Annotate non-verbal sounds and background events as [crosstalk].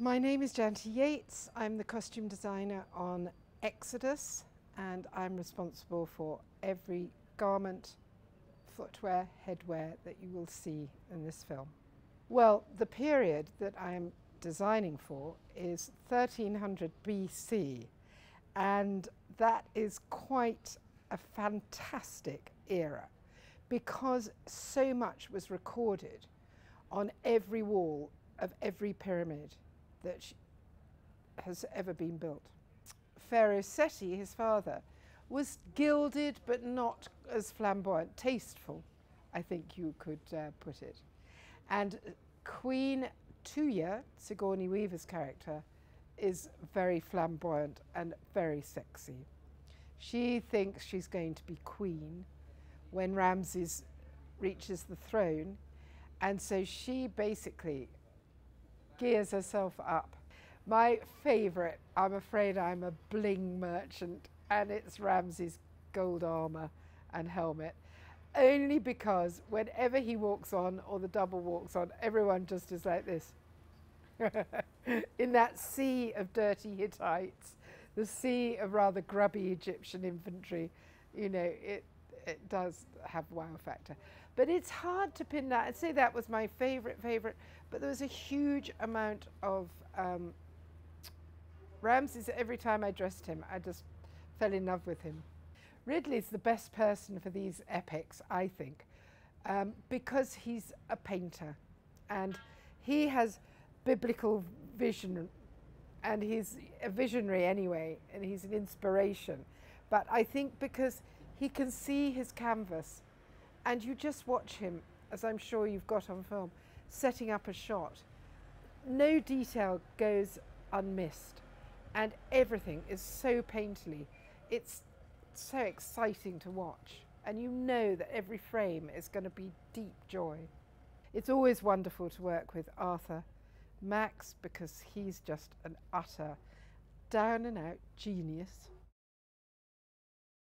My name is Janty Yates. I'm the costume designer on Exodus and I'm responsible for every garment, footwear, headwear that you will see in this film. Well, the period that I'm designing for is 1300 BC and that is quite a fantastic era because so much was recorded on every wall of every pyramid that has ever been built. Pharaoh Seti, his father, was gilded but not as flamboyant, tasteful, I think you could uh, put it. And Queen Tuya, Sigourney Weaver's character, is very flamboyant and very sexy. She thinks she's going to be queen when Ramses reaches the throne, and so she basically gears herself up. My favourite, I'm afraid I'm a bling merchant, and it's Ramses' gold armour and helmet. Only because whenever he walks on or the double walks on, everyone just is like this. [laughs] In that sea of dirty Hittites, the sea of rather grubby Egyptian infantry, you know, it, it does have wow factor. But it's hard to pin that. I'd say that was my favourite, favourite, but there was a huge amount of um, Ramses, every time I dressed him, I just fell in love with him. Ridley's the best person for these epics, I think, um, because he's a painter and he has biblical vision and he's a visionary anyway and he's an inspiration. But I think because he can see his canvas and you just watch him, as I'm sure you've got on film, setting up a shot. No detail goes unmissed and everything is so painterly. It's so exciting to watch and you know that every frame is going to be deep joy. It's always wonderful to work with Arthur Max because he's just an utter down and out genius.